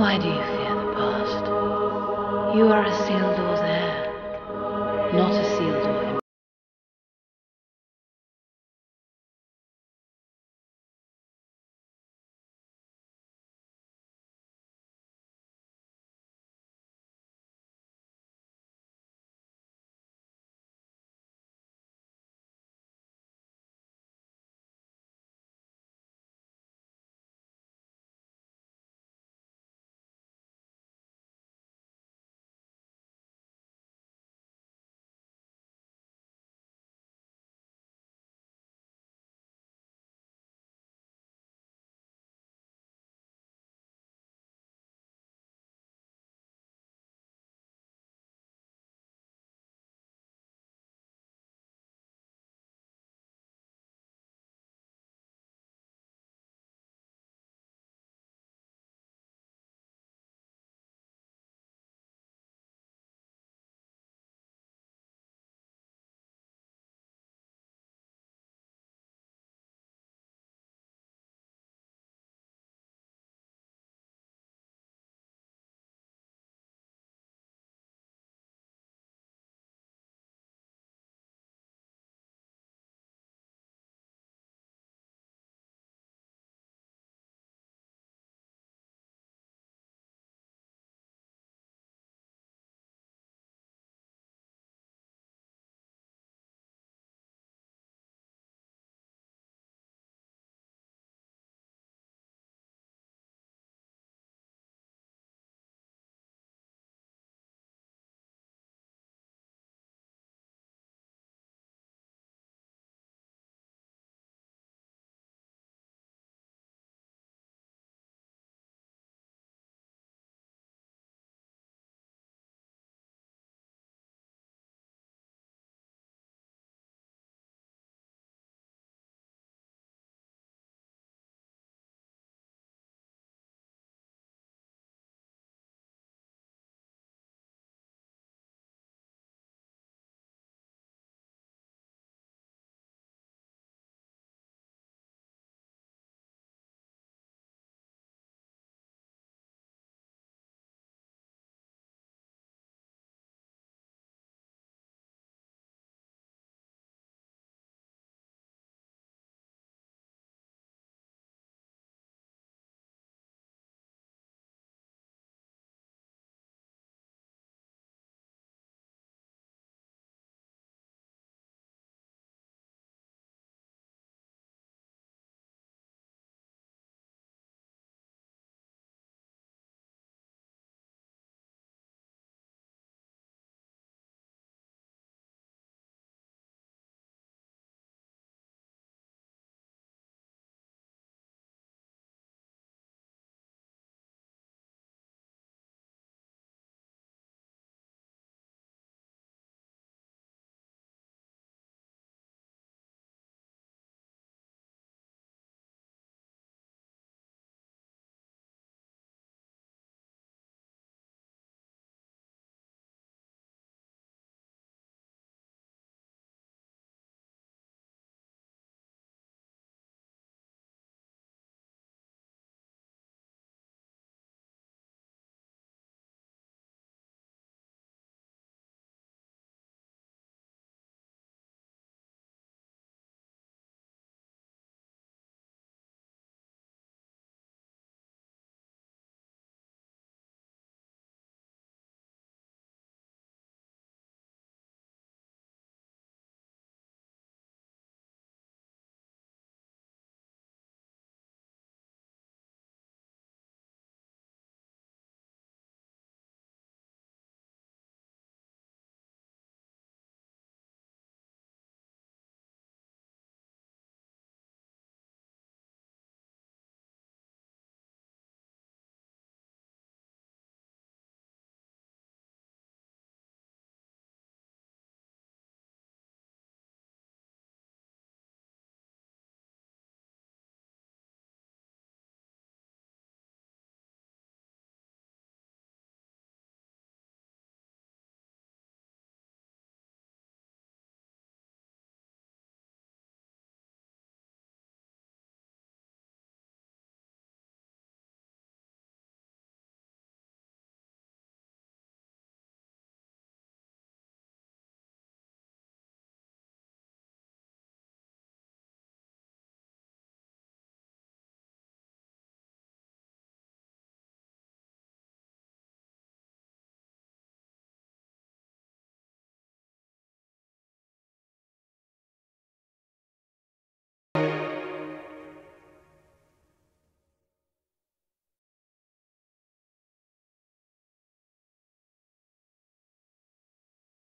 Why do you fear the past? You are a sealed door's there, not a